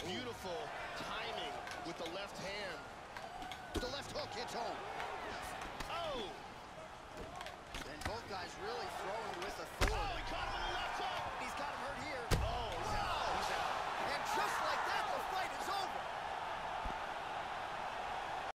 Beautiful timing with the left hand. The left hook hits home.